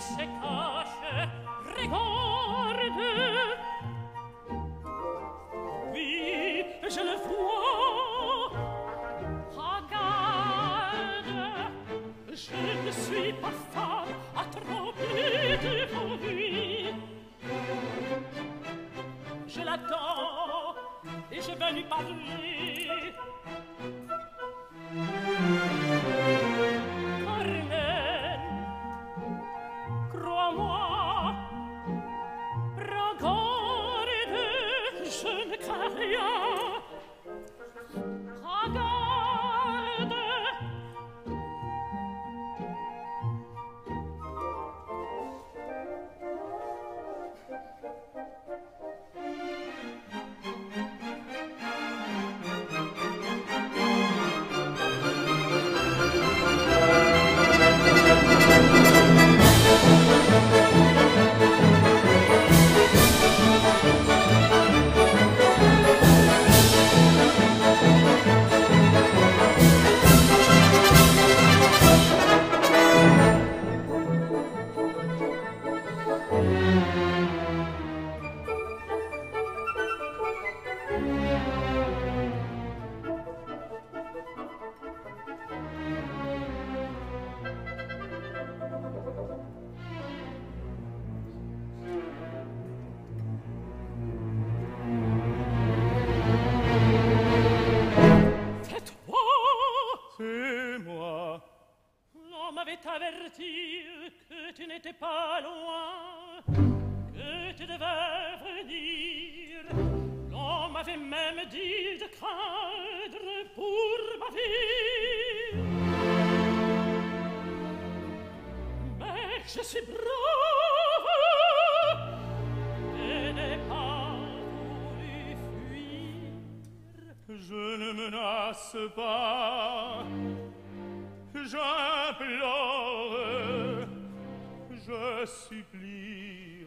se cache, regarde Oui, je le vois Regarde Je ne suis pas femme à tromper devant lui. Je l'attends et je vais lui parler. m'avait averti que tu n'étais pas loin, que tu devais venir. L'on m'avait même dit de craindre pour ma vie. Mais je suis brave et n'ai pas voulu fuir. Je ne menace pas je j'implore, je supplie.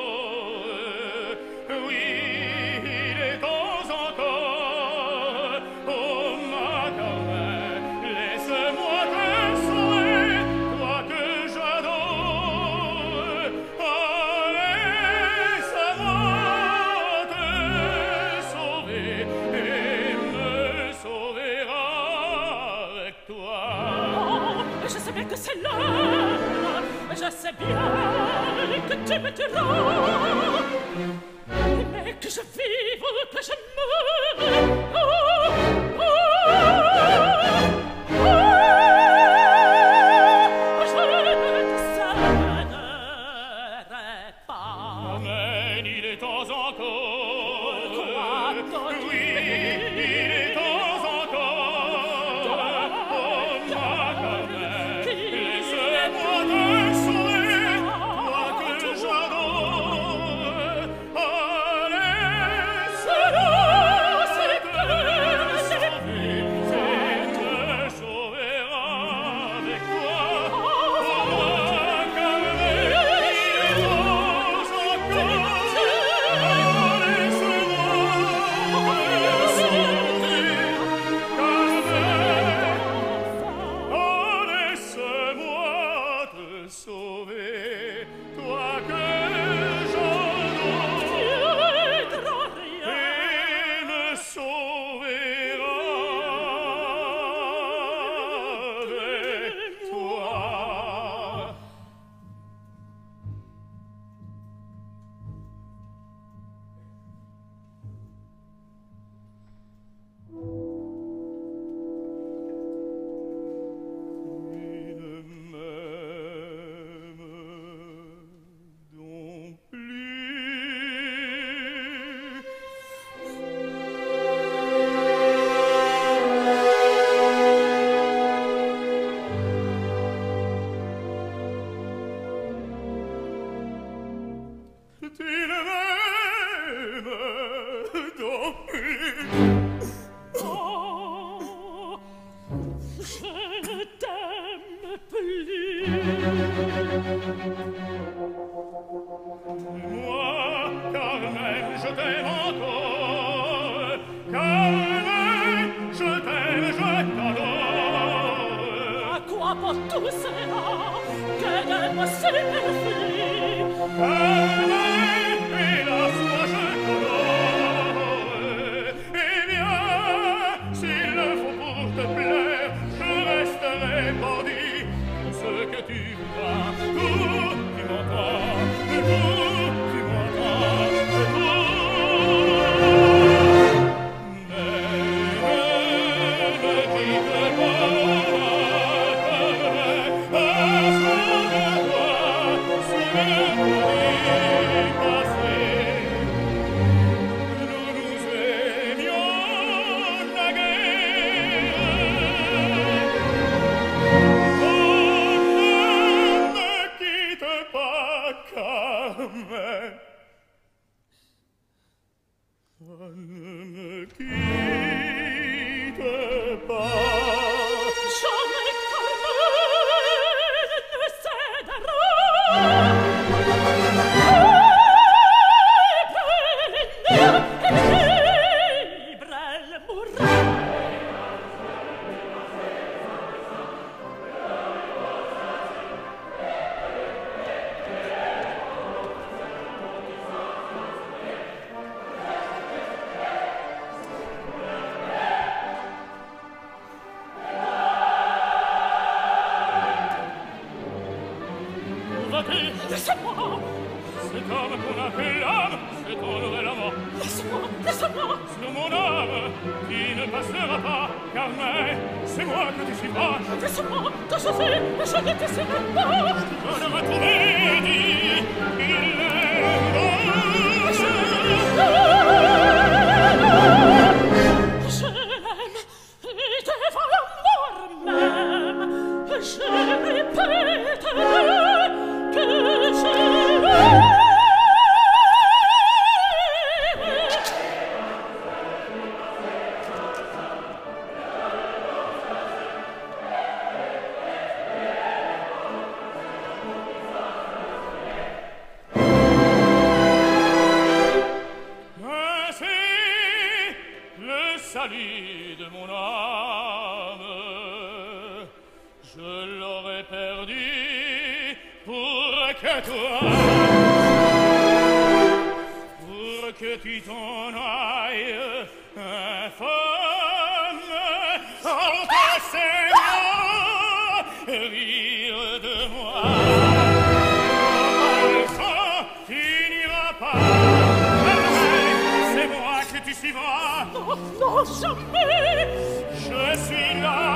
Oh, je sais bien que c'est là Je sais bien que tu me diras Mais que je vive, que je meure oh, me an me mon âme qui ne passera pas, car mais c'est moi que tu suivras. Laisse-moi, que je fais, je ne te serai pas. Je me trouver, il est mort. pour que toi pour que tu t'en ailles infâme eh, oh que Seigneur rire de moi. Ça finira pas c'est moi que tu suivras non, non jamais je suis là.